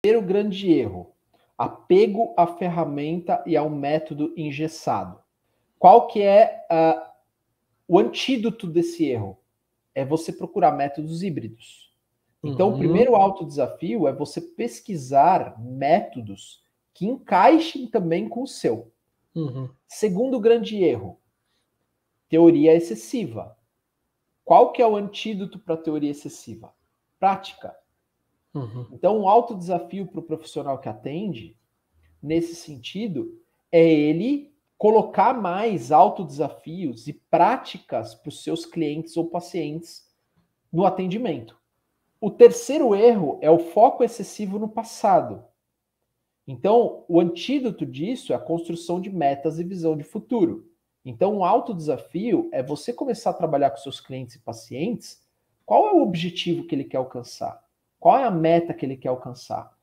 Terceiro grande erro: apego à ferramenta e ao método engessado. Qual que é uh, o antídoto desse erro? É você procurar métodos híbridos. Então, uhum. o primeiro alto desafio é você pesquisar métodos que encaixem também com o seu. Uhum. Segundo grande erro, teoria excessiva. Qual que é o antídoto para teoria excessiva? Prática. Uhum. Então, um alto desafio para o profissional que atende, nesse sentido, é ele colocar mais autodesafios e práticas para os seus clientes ou pacientes no atendimento. O terceiro erro é o foco excessivo no passado. Então, o antídoto disso é a construção de metas e visão de futuro. Então, um alto desafio é você começar a trabalhar com seus clientes e pacientes. Qual é o objetivo que ele quer alcançar? Qual é a meta que ele quer alcançar?